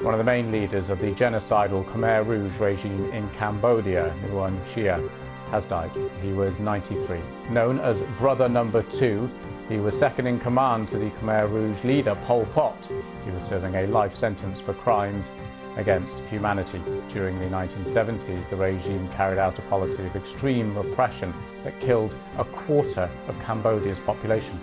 one of the main leaders of the genocidal Khmer Rouge regime in Cambodia, Nuon Chea, has died. He was 93. Known as Brother Number Two, he was second in command to the Khmer Rouge leader Pol Pot. He was serving a life sentence for crimes against humanity. During the 1970s, the regime carried out a policy of extreme repression that killed a quarter of Cambodia's population.